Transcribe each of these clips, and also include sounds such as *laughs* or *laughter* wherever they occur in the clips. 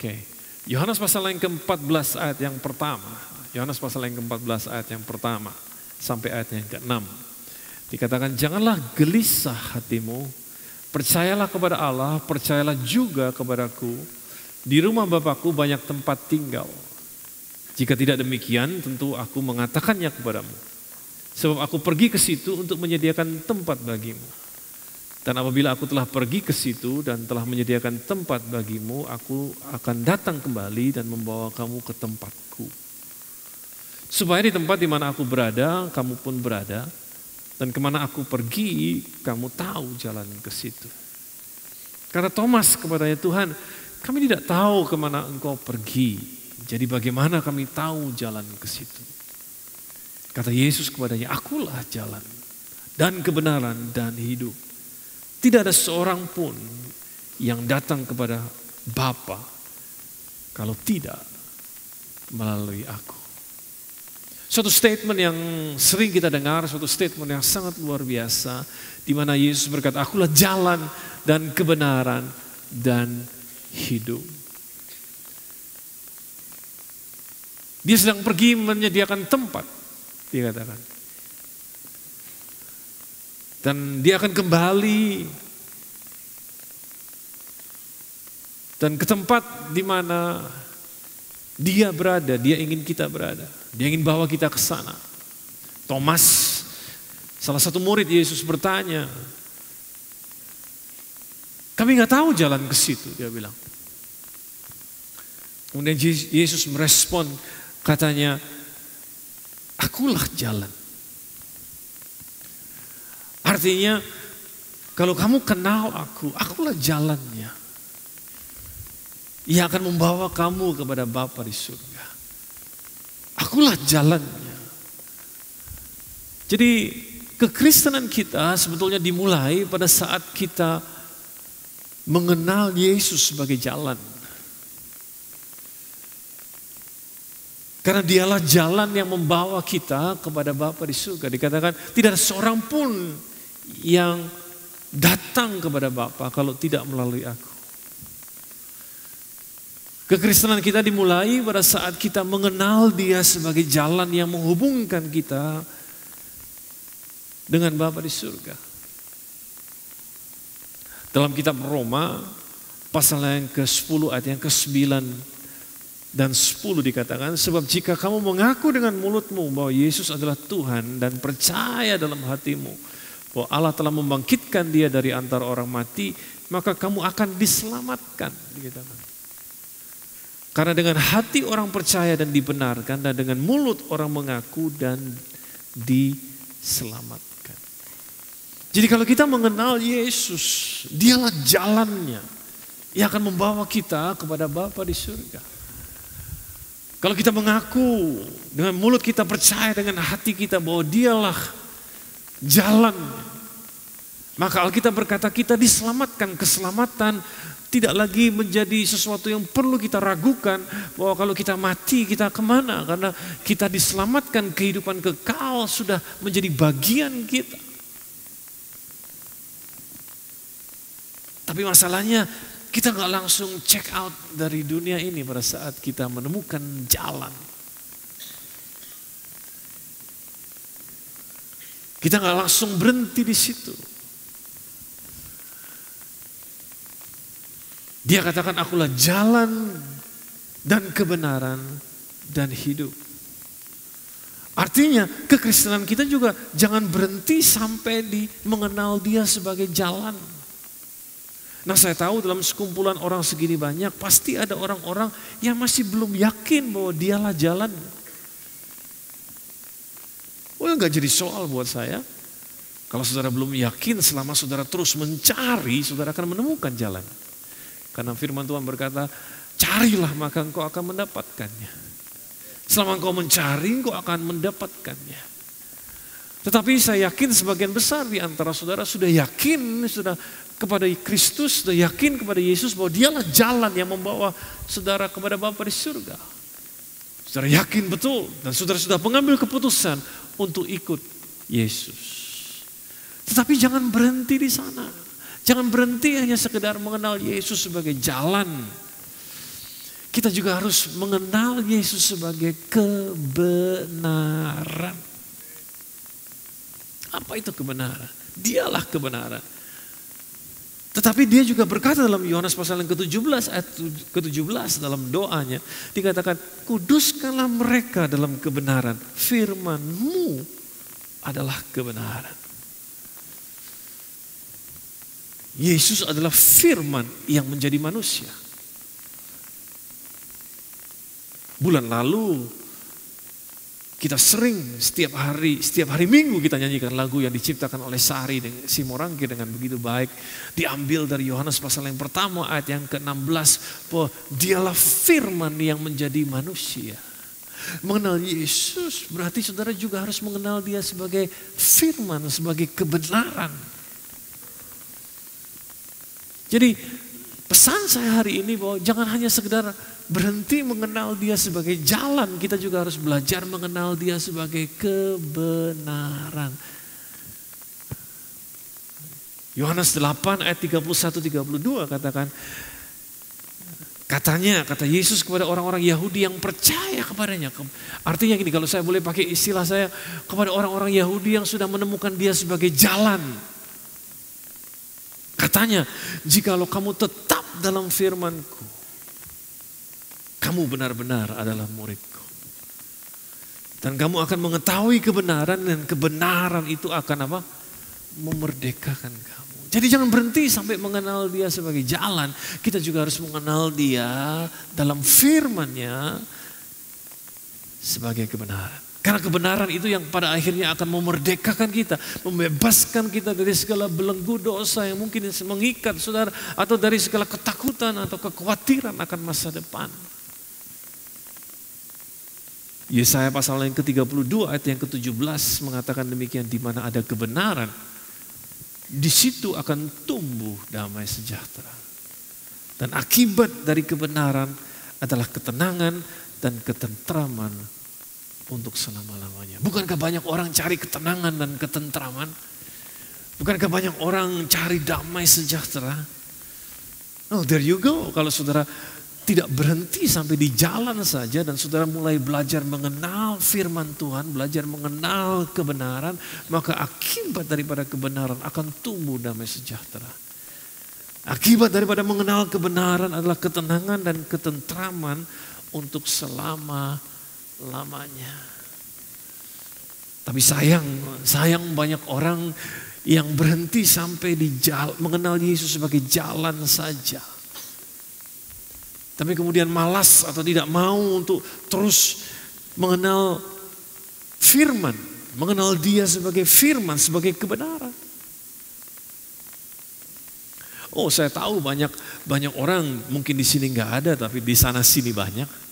Oke. Yohanes pasal yang ke-14 ayat yang pertama. Yohanes pasal yang ke-14 ayat yang pertama sampai ayat yang ke-6. Dikatakan janganlah gelisah hatimu, percayalah kepada Allah, percayalah juga kepadaku. Di rumah Bapakku banyak tempat tinggal. Jika tidak demikian, tentu aku mengatakannya kepadamu. Sebab aku pergi ke situ untuk menyediakan tempat bagimu. Dan apabila aku telah pergi ke situ dan telah menyediakan tempat bagimu, aku akan datang kembali dan membawa kamu ke tempatku. Supaya di tempat di mana aku berada, kamu pun berada. Dan ke mana aku pergi, kamu tahu jalan ke situ. Karena Thomas kepadanya Tuhan, kami tidak tahu ke mana engkau pergi. Jadi bagaimana kami tahu jalan ke situ? Kata Yesus kepadanya, akulah jalan dan kebenaran dan hidup. Tidak ada seorang pun yang datang kepada Bapa kalau tidak melalui aku. Suatu statement yang sering kita dengar, suatu statement yang sangat luar biasa, di mana Yesus berkata, "Akulah jalan dan kebenaran dan hidup." Dia sedang pergi menyediakan tempat, dia katakan. Dan dia akan kembali dan ke tempat di mana dia berada, dia ingin kita berada. Dia ingin bawa kita ke sana. Thomas, salah satu murid Yesus bertanya, kami nggak tahu jalan ke situ, dia bilang. Kemudian Yesus merespon katanya, akulah jalan. Artinya kalau kamu kenal aku, akulah jalannya. Ia akan membawa kamu kepada Bapa di surga. Akulah jalannya. Jadi kekristenan kita sebetulnya dimulai pada saat kita mengenal Yesus sebagai jalan. Karena dialah jalan yang membawa kita kepada Bapa di surga. Dikatakan tidak ada seorang pun yang datang kepada Bapa kalau tidak melalui aku. Kekristenan kita dimulai pada saat kita mengenal dia sebagai jalan yang menghubungkan kita dengan Bapa di surga. Dalam kitab Roma pasal yang ke-10 ayat yang ke-9 dan 10 dikatakan sebab jika kamu mengaku dengan mulutmu bahwa Yesus adalah Tuhan dan percaya dalam hatimu bahwa Allah telah membangkitkan dia dari antara orang mati, maka kamu akan diselamatkan. Karena dengan hati orang percaya dan dibenarkan dan dengan mulut orang mengaku dan diselamatkan. Jadi kalau kita mengenal Yesus, dialah jalannya yang akan membawa kita kepada Bapa di surga. Kalau kita mengaku dengan mulut kita percaya dengan hati kita bahwa dialah jalan. Maka Alkitab berkata kita diselamatkan. Keselamatan tidak lagi menjadi sesuatu yang perlu kita ragukan bahwa kalau kita mati kita ke mana. Karena kita diselamatkan kehidupan kekal sudah menjadi bagian kita. Tapi masalahnya kita nggak langsung check out dari dunia ini pada saat kita menemukan jalan. Kita nggak langsung berhenti di situ. Dia katakan akulah jalan dan kebenaran dan hidup. Artinya kekristenan kita juga jangan berhenti sampai di mengenal dia sebagai jalan. Nah saya tahu dalam sekumpulan orang segini banyak pasti ada orang-orang yang masih belum yakin bahwa dialah jalan. Oh nggak jadi soal buat saya. Kalau saudara belum yakin selama saudara terus mencari, saudara akan menemukan jalan. Karena firman Tuhan berkata, carilah maka engkau akan mendapatkannya. Selama engkau mencari, engkau akan mendapatkannya. Tetapi saya yakin sebagian besar di antara saudara sudah yakin, sudah kepada Kristus, sudah yakin kepada Yesus bahwa dialah jalan yang membawa saudara kepada Bapa di surga. Saudara yakin betul dan saudara sudah mengambil keputusan untuk ikut Yesus. Tetapi jangan berhenti di sana. Jangan berhenti hanya sekedar mengenal Yesus sebagai jalan. kita juga harus mengenal Yesus sebagai kebenaran. Apa itu kebenaran? Dialah kebenaran. Tetapi dia juga berkata dalam Yohanes pasal yang ke-17 ayat ke-17 dalam doanya dikatakan kuduskanlah mereka dalam kebenaran firmanmu adalah kebenaran. Yesus adalah firman yang menjadi manusia. Bulan lalu kita sering setiap hari, setiap hari minggu kita nyanyikan lagu yang diciptakan oleh Sari dengan Simorangke dengan begitu baik. Diambil dari Yohanes pasal yang pertama ayat yang ke-16. Bahwa dialah firman yang menjadi manusia. Mengenal Yesus berarti saudara juga harus mengenal dia sebagai firman, sebagai kebenaran. Jadi pesan saya hari ini bahwa jangan hanya sekedar berhenti mengenal dia sebagai jalan, kita juga harus belajar mengenal dia sebagai kebenaran. Yohanes 8 ayat 31 32 katakan Katanya, kata Yesus kepada orang-orang Yahudi yang percaya kepadanya. Artinya gini, kalau saya boleh pakai istilah saya, kepada orang-orang Yahudi yang sudah menemukan dia sebagai jalan. Katanya, jikalau kamu tetap dalam firmanku, kamu benar-benar adalah muridku. Dan kamu akan mengetahui kebenaran dan kebenaran itu akan apa? Memerdekakan kamu. Jadi jangan berhenti sampai mengenal dia sebagai jalan. Kita juga harus mengenal dia dalam firmannya sebagai kebenaran. Karena kebenaran itu yang pada akhirnya akan memerdekakan kita, membebaskan kita dari segala belenggu dosa yang mungkin mengikat saudara, atau dari segala ketakutan atau kekhawatiran akan masa depan. Yesaya pasal yang ke-32 ayat yang ke-17 mengatakan demikian di mana ada kebenaran di situ akan tumbuh damai sejahtera. Dan akibat dari kebenaran adalah ketenangan dan ketentraman untuk selama-lamanya. Bukankah banyak orang cari ketenangan dan ketentraman? Bukankah banyak orang cari damai sejahtera? Oh, there you go. Kalau saudara tidak berhenti sampai di jalan saja dan saudara mulai belajar mengenal firman Tuhan, belajar mengenal kebenaran, maka akibat daripada kebenaran akan tumbuh damai sejahtera. Akibat daripada mengenal kebenaran adalah ketenangan dan ketentraman untuk selama-lamanya. Tapi sayang, sayang banyak orang yang berhenti sampai di jalan, mengenal Yesus sebagai jalan saja tapi kemudian malas atau tidak mau untuk terus mengenal firman, mengenal dia sebagai firman, sebagai kebenaran. Oh, saya tahu banyak banyak orang mungkin di sini nggak ada, tapi di sana sini banyak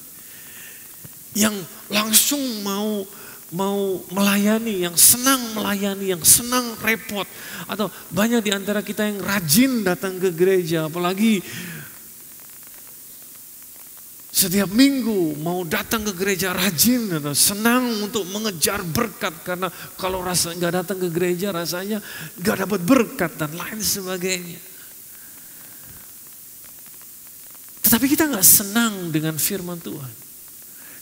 yang langsung mau mau melayani, yang senang melayani, yang senang repot, atau banyak di antara kita yang rajin datang ke gereja, apalagi setiap minggu mau datang ke gereja rajin senang untuk mengejar berkat karena kalau rasa nggak datang ke gereja rasanya nggak dapat berkat dan lain sebagainya. Tetapi kita nggak senang dengan firman Tuhan.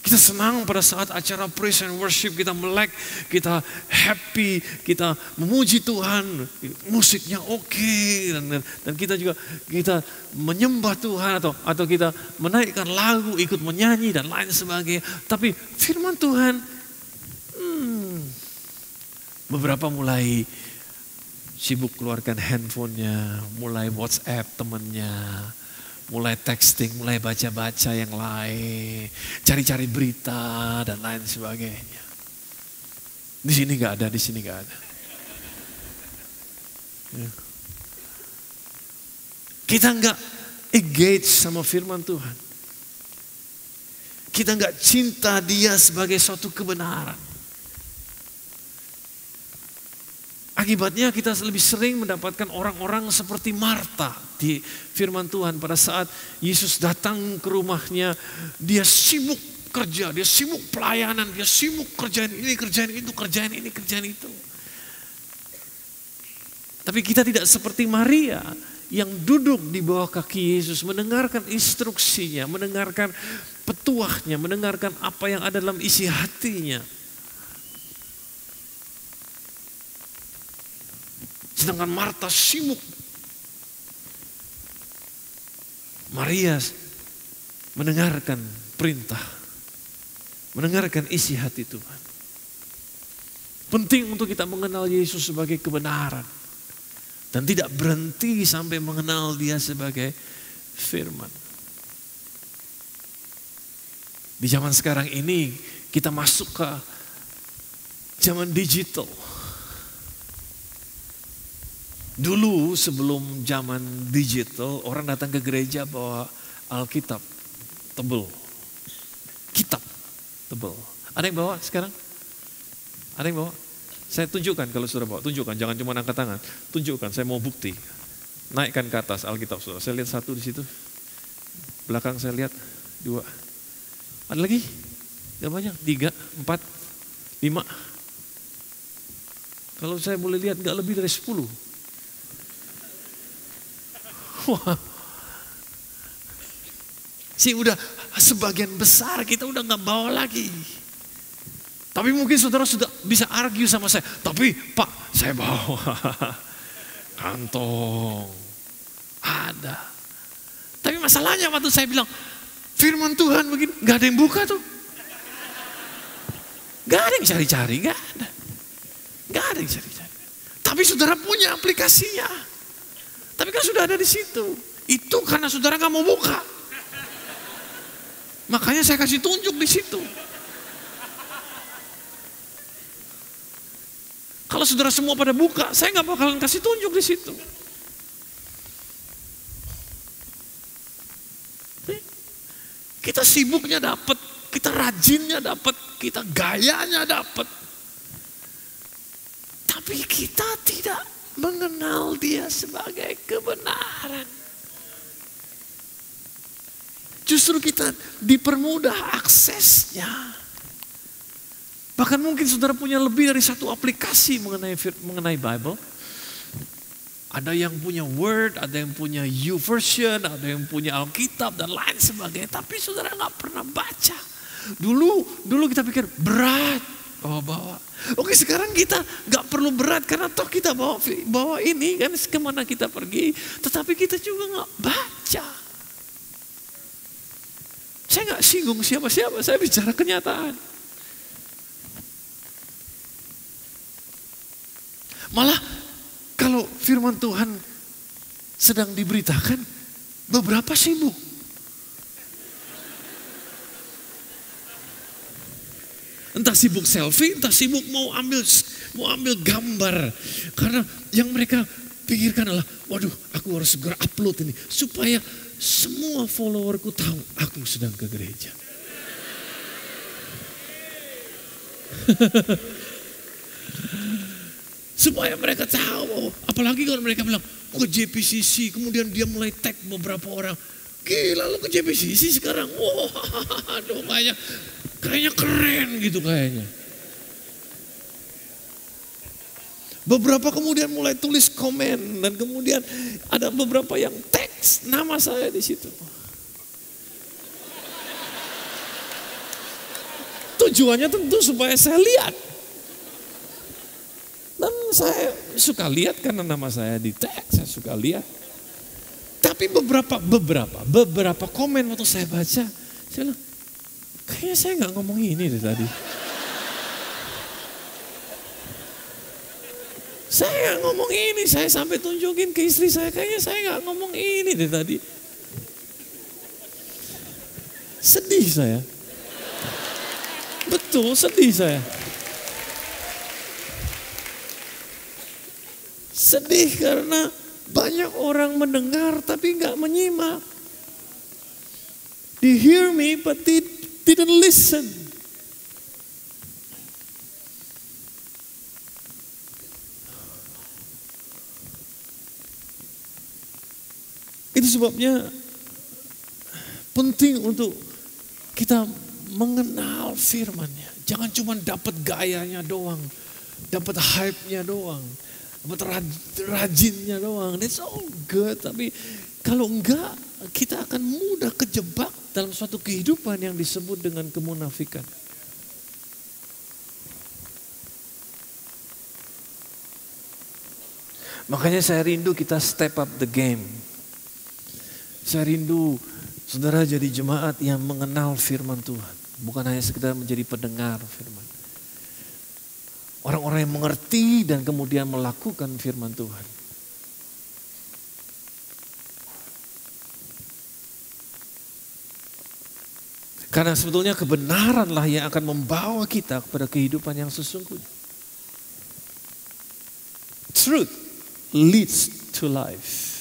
Kita senang pada saat acara praise and worship kita melek, kita happy, kita memuji Tuhan, musiknya oke okay, dan, dan kita juga kita menyembah Tuhan atau atau kita menaikkan lagu, ikut menyanyi dan lain sebagainya. Tapi firman Tuhan, hmm, beberapa mulai sibuk keluarkan handphonenya, mulai WhatsApp temannya, mulai texting, mulai baca-baca yang lain, cari-cari berita dan lain sebagainya. Di sini nggak ada, di sini nggak ada. Ya. Kita nggak engage sama firman Tuhan. Kita nggak cinta dia sebagai suatu kebenaran. Akibatnya kita lebih sering mendapatkan orang-orang seperti Marta di firman Tuhan pada saat Yesus datang ke rumahnya, dia sibuk kerja, dia sibuk pelayanan, dia sibuk kerjaan ini, kerjaan itu, kerjaan ini, kerjaan itu. Tapi kita tidak seperti Maria yang duduk di bawah kaki Yesus, mendengarkan instruksinya, mendengarkan petuahnya, mendengarkan apa yang ada dalam isi hatinya. Sedangkan Marta sibuk. Maria mendengarkan perintah, mendengarkan isi hati Tuhan. Penting untuk kita mengenal Yesus sebagai kebenaran. Dan tidak berhenti sampai mengenal dia sebagai firman. Di zaman sekarang ini kita masuk ke zaman digital. Dulu sebelum zaman digital orang datang ke gereja bawa Alkitab tebel. Kitab tebel. Ada yang bawa sekarang? Ada yang bawa? Saya tunjukkan kalau sudah bawa, tunjukkan, jangan cuma angkat tangan. Tunjukkan, saya mau bukti. Naikkan ke atas Alkitab saudara. Saya lihat satu di situ. Belakang saya lihat dua. Ada lagi? Gak banyak, tiga, empat, lima. Kalau saya boleh lihat gak lebih dari sepuluh. *laughs* Wah. Sih udah sebagian besar kita udah gak bawa lagi. Tapi mungkin saudara sudah bisa argue sama saya. Tapi Pak, saya bawa *laughs* kantong. Ada. Tapi masalahnya waktu saya bilang, firman Tuhan begini, gak ada yang buka tuh. Gak ada yang cari-cari, gak ada. Gak ada yang cari-cari. Tapi saudara punya aplikasinya. Tapi kan sudah ada di situ. Itu karena saudara gak mau buka. Makanya saya kasih tunjuk di situ. Kalau saudara semua pada buka, saya nggak bakalan kasih tunjuk di situ. Kita sibuknya dapat, kita rajinnya dapat, kita gayanya dapat. Tapi kita tidak mengenal dia sebagai kebenaran. Justru kita dipermudah aksesnya. Bahkan mungkin saudara punya lebih dari satu aplikasi mengenai mengenai Bible. Ada yang punya Word, ada yang punya YouVersion, ada yang punya Alkitab dan lain sebagainya. Tapi saudara nggak pernah baca. Dulu, dulu kita pikir berat bawa-bawa. Oke sekarang kita nggak perlu berat karena toh kita bawa bawa ini kan ke mana kita pergi. Tetapi kita juga nggak baca. Saya nggak singgung siapa-siapa, saya bicara kenyataan. Malah kalau firman Tuhan sedang diberitakan, beberapa sibuk. Entah sibuk selfie, entah sibuk mau ambil mau ambil gambar. Karena yang mereka pikirkan adalah, waduh aku harus segera upload ini. Supaya semua followerku tahu aku sedang ke gereja. *laughs* Supaya mereka tahu. Apalagi kalau mereka bilang, ke JPCC. Kemudian dia mulai tag beberapa orang. Gila lo ke JPCC sekarang. *laughs* Wah, aduh kayaknya, kayaknya keren gitu kayaknya. Beberapa kemudian mulai tulis komen dan kemudian ada beberapa yang teks nama saya di situ. Tujuannya tentu supaya saya lihat dan saya suka lihat karena nama saya di tag, saya suka lihat. Tapi beberapa, beberapa, beberapa komen waktu saya baca, saya bilang, kayaknya saya nggak ngomong ini dari tadi. Saya ngomong ini, saya sampai tunjukin ke istri saya, kayaknya saya nggak ngomong ini dari tadi. Sedih saya. Betul, sedih saya. Sedih karena banyak orang mendengar tapi nggak menyimak. They hear me but didn't listen. Itu sebabnya penting untuk kita mengenal firmannya. Jangan cuma dapat gayanya doang, dapat hype-nya doang. rajinnya doang. It's all good. Tapi kalau enggak, kita akan mudah kejebak dalam suatu kehidupan yang disebut dengan kemunafikan. Makanya saya rindu kita step up the game. Saya rindu saudara jadi jemaat yang mengenal firman Tuhan. Bukan hanya sekedar menjadi pendengar firman. Orang-orang yang mengerti dan kemudian melakukan firman Tuhan. Karena sebetulnya kebenaranlah yang akan membawa kita kepada kehidupan yang sesungguhnya. Truth leads to life.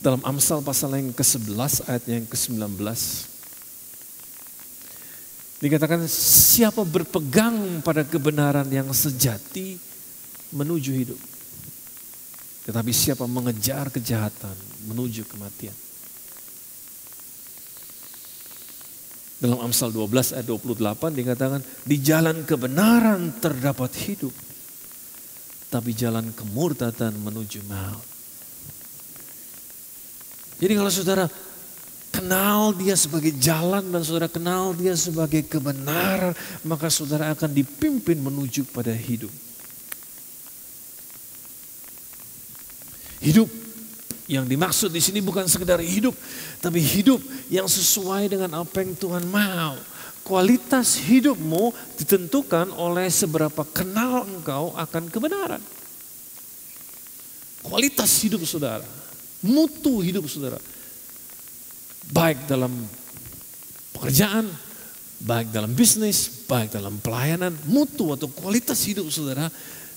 Dalam Amsal pasal yang ke-11 ayat yang ke-19 dikatakan siapa berpegang pada kebenaran yang sejati menuju hidup. Tetapi siapa mengejar kejahatan menuju kematian. Dalam Amsal 12 ayat 28 dikatakan di jalan kebenaran terdapat hidup tapi jalan kemurtatan menuju maut. Jadi kalau saudara kenal dia sebagai jalan dan saudara kenal dia sebagai kebenaran, maka saudara akan dipimpin menuju pada hidup. Hidup yang dimaksud di sini bukan sekedar hidup, tapi hidup yang sesuai dengan apa yang Tuhan mau kualitas hidupmu ditentukan oleh seberapa kenal engkau akan kebenaran. Kualitas hidup saudara, mutu hidup saudara. Baik dalam pekerjaan, baik dalam bisnis, baik dalam pelayanan, mutu atau kualitas hidup saudara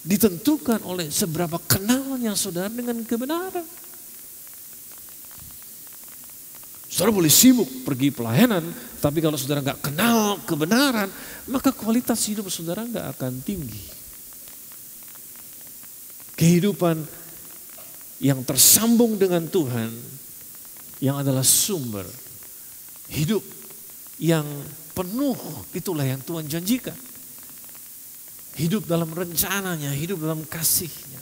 ditentukan oleh seberapa kenalnya saudara dengan kebenaran. Saudara boleh sibuk pergi pelayanan, tapi kalau saudara nggak kenal kebenaran, maka kualitas hidup saudara nggak akan tinggi. Kehidupan yang tersambung dengan Tuhan, yang adalah sumber hidup yang penuh, itulah yang Tuhan janjikan. Hidup dalam rencananya, hidup dalam kasihnya.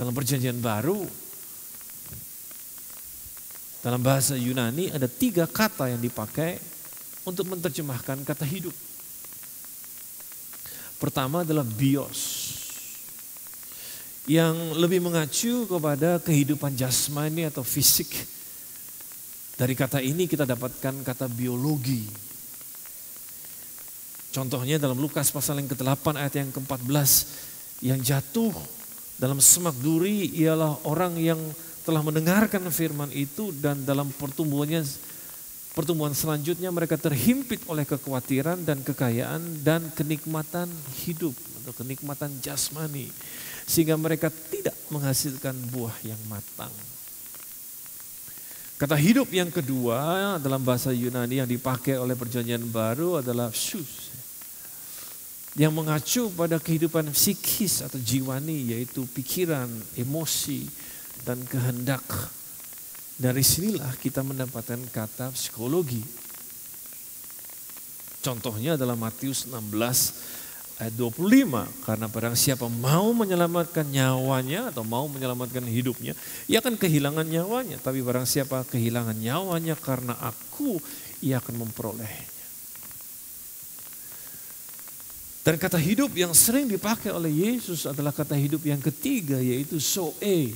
Dalam perjanjian baru, dalam bahasa Yunani ada tiga kata yang dipakai untuk menerjemahkan kata hidup. Pertama adalah bios. Yang lebih mengacu kepada kehidupan jasmani atau fisik. Dari kata ini kita dapatkan kata biologi. Contohnya dalam Lukas pasal yang ke-8 ayat yang ke-14. Yang jatuh dalam semak duri ialah orang yang telah mendengarkan firman itu dan dalam pertumbuhannya pertumbuhan selanjutnya mereka terhimpit oleh kekhawatiran dan kekayaan dan kenikmatan hidup atau kenikmatan jasmani sehingga mereka tidak menghasilkan buah yang matang. Kata hidup yang kedua dalam bahasa Yunani yang dipakai oleh perjanjian baru adalah shus. Yang mengacu pada kehidupan psikis atau jiwani yaitu pikiran, emosi, dan kehendak. Dari sinilah kita mendapatkan kata psikologi. Contohnya adalah Matius 16 ayat 25. Karena barang siapa mau menyelamatkan nyawanya atau mau menyelamatkan hidupnya, ia akan kehilangan nyawanya. Tapi barang siapa kehilangan nyawanya karena aku, ia akan memperolehnya. Dan kata hidup yang sering dipakai oleh Yesus adalah kata hidup yang ketiga yaitu soe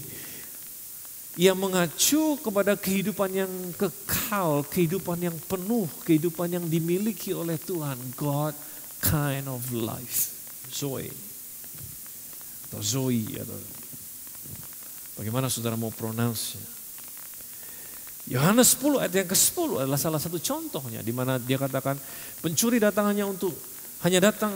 yang mengacu kepada kehidupan yang kekal, kehidupan yang penuh, kehidupan yang dimiliki oleh Tuhan. God kind of life. Zoe. Atau Zoe. Atau bagaimana saudara mau pronounce Yohanes 10 ayat yang ke-10 adalah salah satu contohnya. di mana dia katakan pencuri datang hanya untuk hanya datang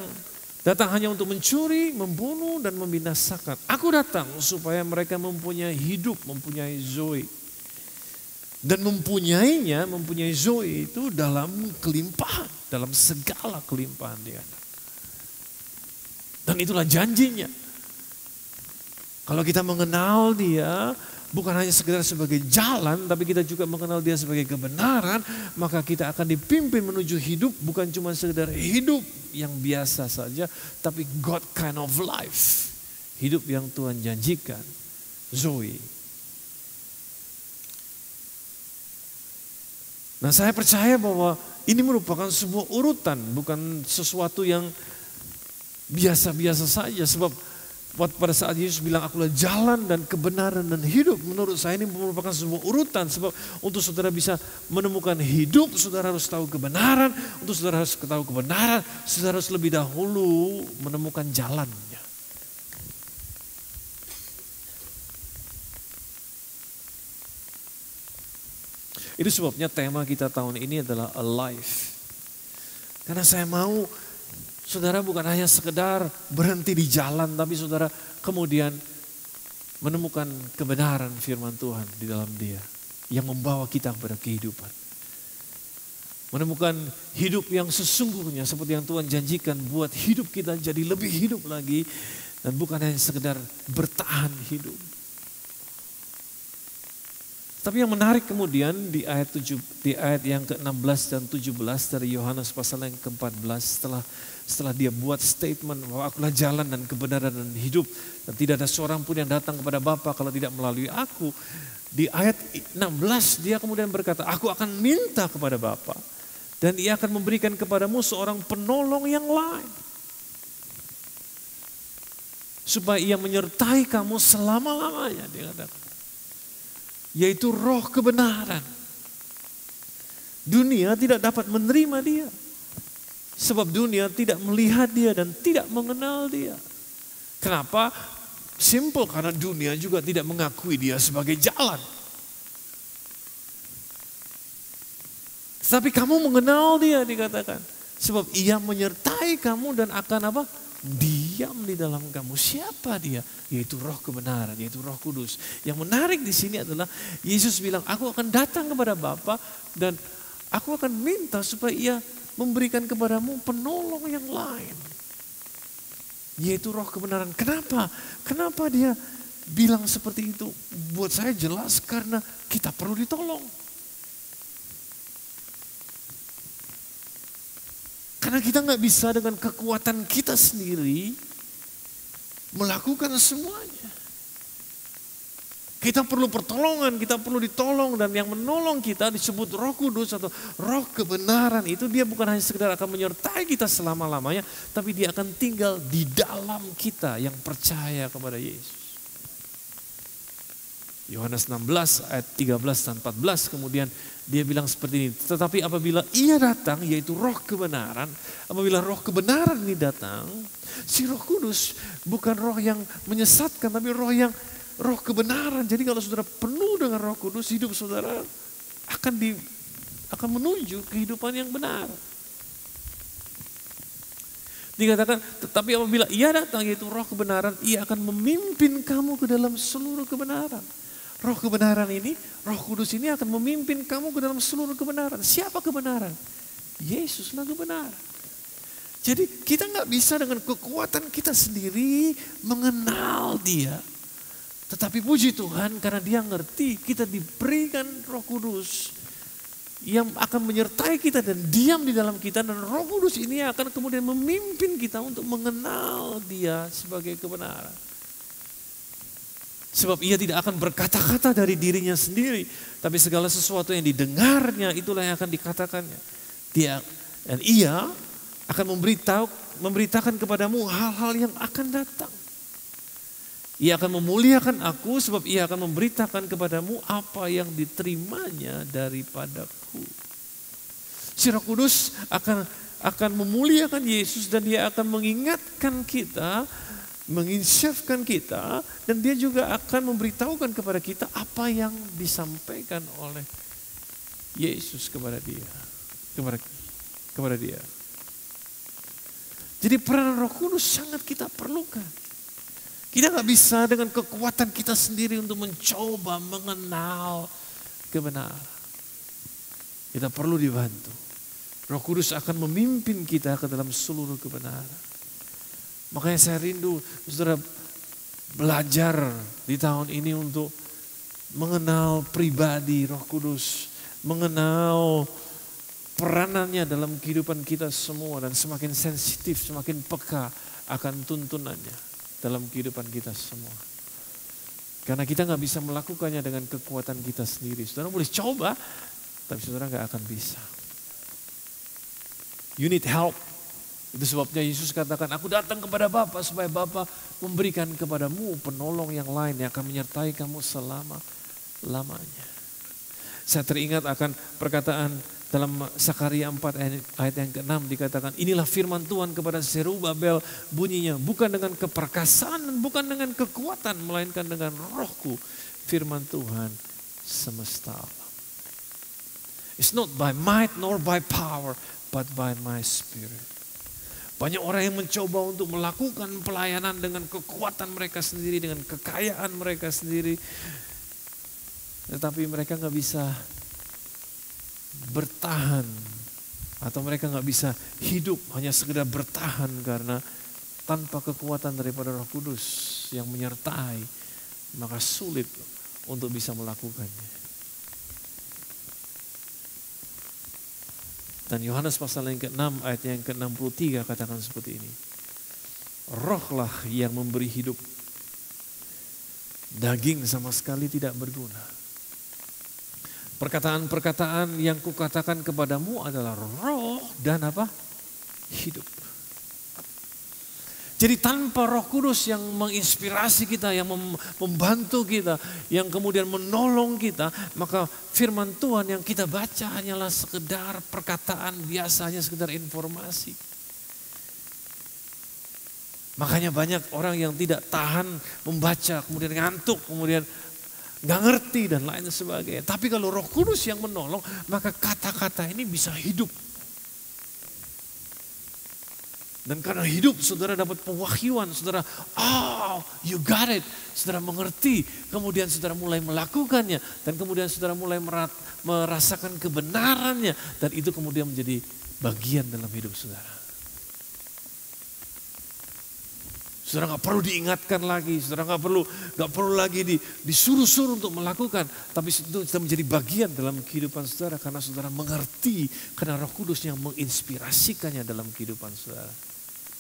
Datang hanya untuk mencuri, membunuh, dan membinasakan. Aku datang supaya mereka mempunyai hidup, mempunyai zoe. Dan mempunyainya, mempunyai zoe itu dalam kelimpahan, dalam segala kelimpahan dia. Dan itulah janjinya. Kalau kita mengenal dia, bukan hanya sekedar sebagai jalan, tapi kita juga mengenal dia sebagai kebenaran, maka kita akan dipimpin menuju hidup bukan cuma sekedar hidup yang biasa saja, tapi God kind of life. Hidup yang Tuhan janjikan. Zoe. Nah saya percaya bahwa ini merupakan sebuah urutan, bukan sesuatu yang biasa-biasa saja. Sebab pada saat Yesus bilang akulah jalan dan kebenaran dan hidup. Menurut saya ini merupakan sebuah urutan. Sebab untuk saudara bisa menemukan hidup, saudara harus tahu kebenaran. Untuk saudara harus tahu kebenaran, saudara harus lebih dahulu menemukan jalannya. Itu sebabnya tema kita tahun ini adalah alive. Karena saya mau Saudara bukan hanya sekedar berhenti di jalan, tapi saudara kemudian menemukan kebenaran firman Tuhan di dalam dia. Yang membawa kita kepada kehidupan. Menemukan hidup yang sesungguhnya seperti yang Tuhan janjikan buat hidup kita jadi lebih hidup lagi. Dan bukan hanya sekedar bertahan hidup. Tapi yang menarik kemudian di ayat 7, di ayat yang ke-16 dan 17 dari Yohanes pasal yang ke-14 setelah setelah dia buat statement bahwa akulah jalan dan kebenaran dan hidup. Dan tidak ada seorang pun yang datang kepada Bapa kalau tidak melalui aku. Di ayat 16 dia kemudian berkata, aku akan minta kepada Bapa. Dan ia akan memberikan kepadamu seorang penolong yang lain. Supaya ia menyertai kamu selama-lamanya. Dia katakan. Yaitu roh kebenaran. Dunia tidak dapat menerima dia. Sebab dunia tidak melihat dia dan tidak mengenal dia. Kenapa? Simple karena dunia juga tidak mengakui dia sebagai jalan. Tapi kamu mengenal dia dikatakan. Sebab ia menyertai kamu dan akan apa? Diam di dalam kamu. Siapa dia? Yaitu roh kebenaran, yaitu roh kudus. Yang menarik di sini adalah Yesus bilang, aku akan datang kepada Bapa dan aku akan minta supaya ia memberikan kepadamu penolong yang lain. Yaitu roh kebenaran. Kenapa? Kenapa dia bilang seperti itu? Buat saya jelas karena kita perlu ditolong. Karena kita nggak bisa dengan kekuatan kita sendiri melakukan semuanya. Kita perlu pertolongan, kita perlu ditolong dan yang menolong kita disebut roh kudus atau roh kebenaran itu dia bukan hanya sekedar akan menyertai kita selama-lamanya tapi dia akan tinggal di dalam kita yang percaya kepada Yesus. Yohanes 16 ayat 13 dan 14 kemudian dia bilang seperti ini. Tetapi apabila ia datang yaitu roh kebenaran. Apabila roh kebenaran ini datang. Si roh kudus bukan roh yang menyesatkan tapi roh yang roh kebenaran. Jadi kalau saudara penuh dengan roh kudus, hidup saudara akan di akan menuju kehidupan yang benar. Dikatakan, tetapi apabila ia datang yaitu roh kebenaran, ia akan memimpin kamu ke dalam seluruh kebenaran. Roh kebenaran ini, roh kudus ini akan memimpin kamu ke dalam seluruh kebenaran. Siapa kebenaran? Yesuslah kebenaran. Jadi kita nggak bisa dengan kekuatan kita sendiri mengenal dia. Tetapi puji Tuhan karena dia ngerti kita diberikan roh kudus yang akan menyertai kita dan diam di dalam kita dan roh kudus ini akan kemudian memimpin kita untuk mengenal dia sebagai kebenaran. Sebab ia tidak akan berkata-kata dari dirinya sendiri. Tapi segala sesuatu yang didengarnya itulah yang akan dikatakannya. Dia dan ia akan memberitahu, memberitakan kepadamu hal-hal yang akan datang. Ia akan memuliakan aku sebab ia akan memberitakan kepadamu apa yang diterimanya daripadaku. Si Roh Kudus akan akan memuliakan Yesus dan dia akan mengingatkan kita, menginsyafkan kita dan dia juga akan memberitahukan kepada kita apa yang disampaikan oleh Yesus kepada dia, kepada kepada dia. Jadi peran Roh Kudus sangat kita perlukan. Kita nggak bisa dengan kekuatan kita sendiri untuk mencoba mengenal kebenaran. Kita perlu dibantu. Roh Kudus akan memimpin kita ke dalam seluruh kebenaran. Makanya saya rindu saudara belajar di tahun ini untuk mengenal pribadi Roh Kudus, mengenal peranannya dalam kehidupan kita semua dan semakin sensitif, semakin peka akan tuntunannya dalam kehidupan kita semua. Karena kita nggak bisa melakukannya dengan kekuatan kita sendiri. Saudara boleh coba, tapi saudara nggak akan bisa. You need help. Itu sebabnya Yesus katakan, aku datang kepada Bapa supaya Bapa memberikan kepadamu penolong yang lain yang akan menyertai kamu selama lamanya. Saya teringat akan perkataan dalam Sakaria 4 ayat yang ke-6 dikatakan, inilah firman Tuhan kepada Zerubabel bunyinya, bukan dengan keperkasaan, bukan dengan kekuatan, melainkan dengan rohku, firman Tuhan semesta alam. It's not by might nor by power, but by my spirit. Banyak orang yang mencoba untuk melakukan pelayanan dengan kekuatan mereka sendiri, dengan kekayaan mereka sendiri. Tetapi mereka nggak bisa bertahan atau mereka nggak bisa hidup hanya sekedar bertahan karena tanpa kekuatan daripada Roh Kudus yang menyertai maka sulit untuk bisa melakukannya. Dan Yohanes pasal yang ke-6 ayat yang ke-63 katakan seperti ini. Rohlah yang memberi hidup. Daging sama sekali tidak berguna. Perkataan-perkataan yang kukatakan kepadamu adalah roh dan apa? Hidup. Jadi tanpa roh kudus yang menginspirasi kita, yang membantu kita, yang kemudian menolong kita, maka firman Tuhan yang kita baca hanyalah sekedar perkataan biasanya sekedar informasi. Makanya banyak orang yang tidak tahan membaca, kemudian ngantuk, kemudian nggak ngerti dan lain sebagainya. Tapi kalau roh kudus yang menolong, maka kata-kata ini bisa hidup dan karena hidup saudara dapat pewahyuan, saudara, oh you got it, saudara mengerti. Kemudian saudara mulai melakukannya dan kemudian saudara mulai merasakan kebenarannya. Dan itu kemudian menjadi bagian dalam hidup saudara. Saudara nggak perlu diingatkan lagi, saudara nggak perlu nggak perlu lagi di, disuruh-suruh untuk melakukan, tapi itu sudah menjadi bagian dalam kehidupan saudara karena saudara mengerti karena Roh Kudus yang menginspirasikannya dalam kehidupan saudara.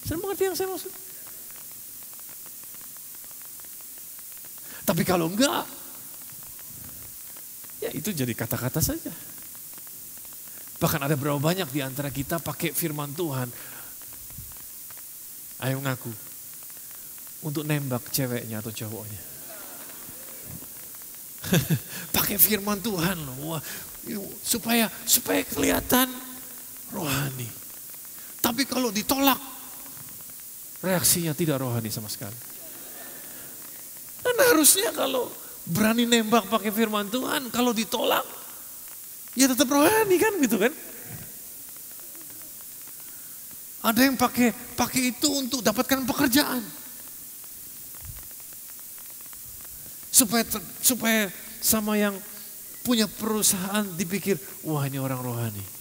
Saya mengerti yang saya maksud? Tapi kalau enggak, ya itu jadi kata-kata saja. Bahkan ada berapa banyak di antara kita pakai firman Tuhan. Ayo ngaku. Untuk nembak ceweknya atau cowoknya. *laughs* pakai firman Tuhan loh. supaya supaya kelihatan rohani. Tapi kalau ditolak, reaksinya tidak rohani sama sekali. Dan harusnya kalau berani nembak pakai firman Tuhan, kalau ditolak, ya tetap rohani kan gitu kan. Ada yang pakai pakai itu untuk dapatkan pekerjaan. Supaya supaya sama yang punya perusahaan dipikir, wah ini orang rohani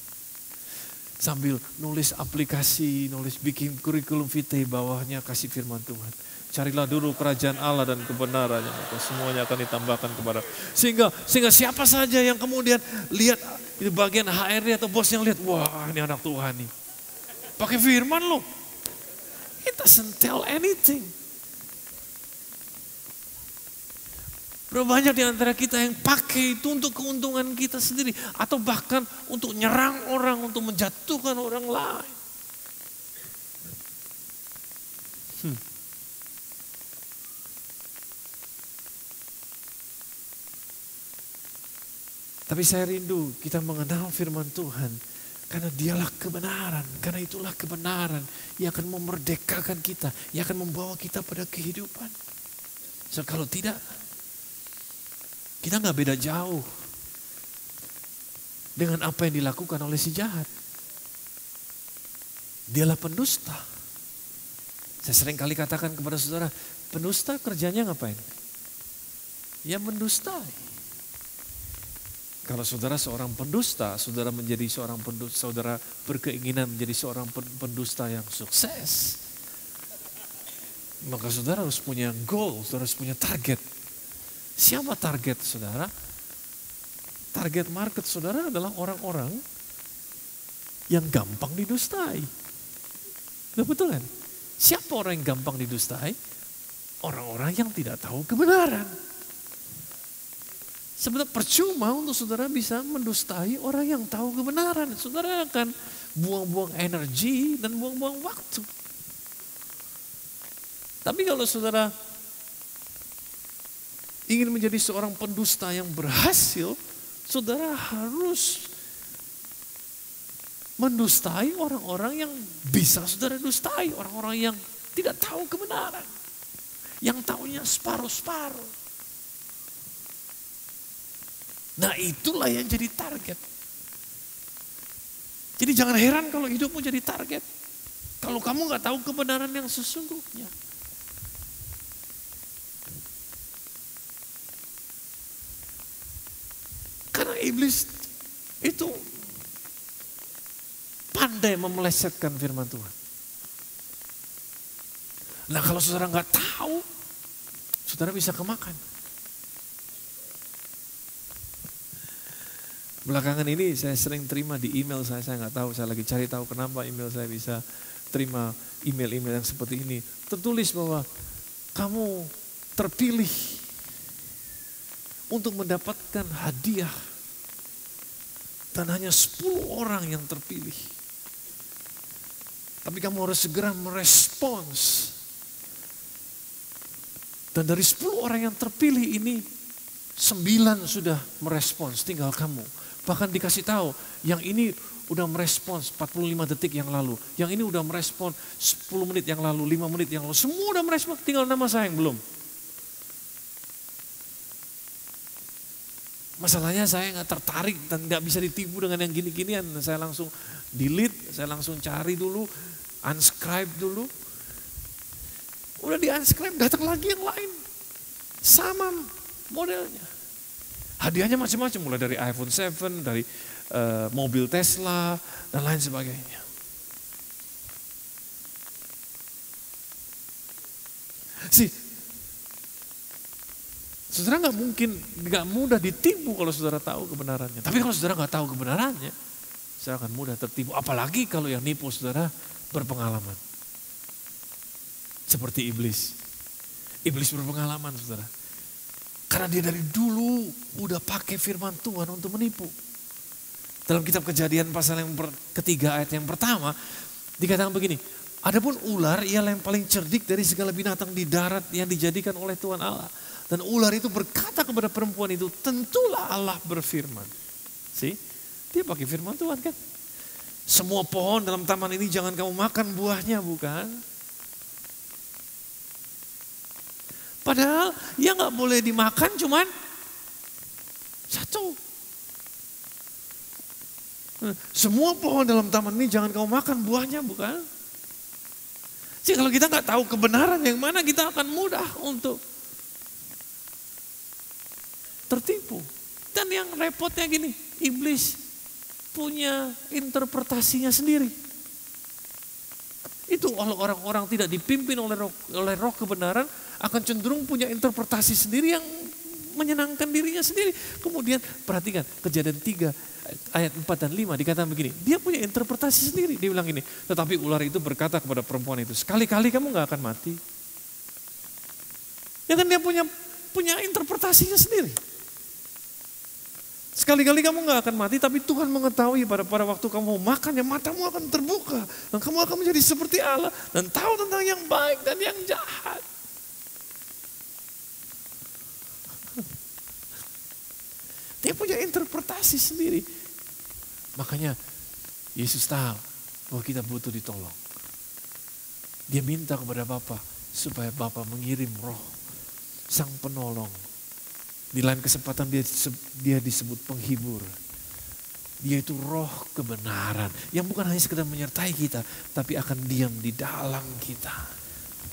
sambil nulis aplikasi, nulis bikin kurikulum vitae bawahnya kasih firman Tuhan. Carilah dulu kerajaan Allah dan kebenarannya, maka semuanya akan ditambahkan kepada. Sehingga sehingga siapa saja yang kemudian lihat itu bagian HRD atau bos yang lihat, wah ini anak Tuhan nih. Pakai firman loh. It doesn't tell anything. Berapa banyak di antara kita yang pakai itu untuk keuntungan kita sendiri. Atau bahkan untuk nyerang orang, untuk menjatuhkan orang lain. Hmm. Tapi saya rindu kita mengenal firman Tuhan. Karena dialah kebenaran. Karena itulah kebenaran yang akan memerdekakan kita. Yang akan membawa kita pada kehidupan. So, kalau tidak, kita nggak beda jauh dengan apa yang dilakukan oleh si jahat. Dialah pendusta. Saya sering kali katakan kepada saudara, pendusta kerjanya ngapain? Ya mendustai. Kalau saudara seorang pendusta, saudara menjadi seorang pendusta, saudara berkeinginan menjadi seorang pendusta yang sukses. Maka saudara harus punya goal, saudara harus punya target. Siapa target saudara? Target market saudara adalah orang-orang yang gampang didustai. Nah, betul kan? Siapa orang yang gampang didustai? Orang-orang yang tidak tahu kebenaran. Sebenarnya percuma untuk saudara bisa mendustai orang yang tahu kebenaran. Saudara akan buang-buang energi dan buang-buang waktu. Tapi kalau saudara ingin menjadi seorang pendusta yang berhasil, saudara harus mendustai orang-orang yang bisa saudara dustai, orang-orang yang tidak tahu kebenaran, yang tahunya separuh-separuh. Nah itulah yang jadi target. Jadi jangan heran kalau hidupmu jadi target. Kalau kamu nggak tahu kebenaran yang sesungguhnya. Karena iblis itu pandai memelesetkan firman Tuhan. Nah kalau saudara nggak tahu, saudara bisa kemakan. Belakangan ini saya sering terima di email saya, saya nggak tahu, saya lagi cari tahu kenapa email saya bisa terima email-email yang seperti ini. Tertulis bahwa kamu terpilih untuk mendapatkan hadiah dan hanya 10 orang yang terpilih. Tapi kamu harus segera merespons. Dan dari 10 orang yang terpilih ini, 9 sudah merespons, tinggal kamu. Bahkan dikasih tahu, yang ini udah merespons 45 detik yang lalu. Yang ini udah merespon 10 menit yang lalu, 5 menit yang lalu. Semua udah merespon, tinggal nama saya yang belum. Masalahnya saya nggak tertarik dan nggak bisa ditipu dengan yang gini-ginian. Saya langsung delete, saya langsung cari dulu, unscribe dulu. Udah di unscribe, datang lagi yang lain. Sama modelnya. Hadiahnya macam-macam, mulai dari iPhone 7, dari uh, mobil Tesla, dan lain sebagainya. Si, saudara nggak mungkin, nggak mudah ditipu kalau saudara tahu kebenarannya. Tapi kalau saudara nggak tahu kebenarannya, saya akan mudah tertipu. Apalagi kalau yang nipu saudara berpengalaman. Seperti iblis. Iblis berpengalaman saudara. Karena dia dari dulu udah pakai firman Tuhan untuk menipu. Dalam kitab kejadian pasal yang ketiga ayat yang pertama, dikatakan begini, Adapun ular ialah yang paling cerdik dari segala binatang di darat yang dijadikan oleh Tuhan Allah. Dan ular itu berkata kepada perempuan itu, tentulah Allah berfirman. See? Dia pakai firman Tuhan kan. Semua pohon dalam taman ini jangan kamu makan buahnya, bukan? Padahal yang nggak boleh dimakan cuman satu. Semua pohon dalam taman ini jangan kamu makan buahnya, bukan? Jadi kalau kita nggak tahu kebenaran yang mana kita akan mudah untuk tertipu. Dan yang repotnya gini, iblis punya interpretasinya sendiri. Itu kalau orang-orang tidak dipimpin oleh roh, oleh roh kebenaran, akan cenderung punya interpretasi sendiri yang menyenangkan dirinya sendiri. Kemudian perhatikan kejadian 3 ayat 4 dan 5 dikatakan begini. Dia punya interpretasi sendiri. Dia bilang gini, tetapi ular itu berkata kepada perempuan itu, sekali-kali kamu gak akan mati. Ya kan dia punya punya interpretasinya sendiri. Sekali-kali kamu gak akan mati, tapi Tuhan mengetahui pada pada waktu kamu makan, ya matamu akan terbuka. Dan kamu akan menjadi seperti Allah. Dan tahu tentang yang baik dan yang jahat. Dia punya interpretasi sendiri. Makanya Yesus tahu bahwa kita butuh ditolong. Dia minta kepada Bapa supaya Bapa mengirim roh sang penolong. Di lain kesempatan dia, dia disebut penghibur. Dia itu roh kebenaran yang bukan hanya sekedar menyertai kita, tapi akan diam di dalam kita.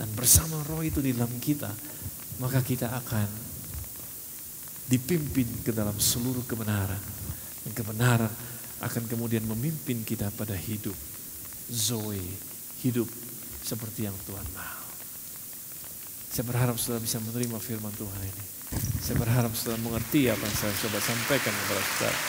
Dan bersama roh itu di dalam kita, maka kita akan dipimpin ke dalam seluruh kebenaran. Dan kebenaran akan kemudian memimpin kita pada hidup Zoe, hidup seperti yang Tuhan mau. Saya berharap saudara bisa menerima firman Tuhan ini. Saya berharap saudara mengerti apa yang saya coba sampaikan kepada saudara.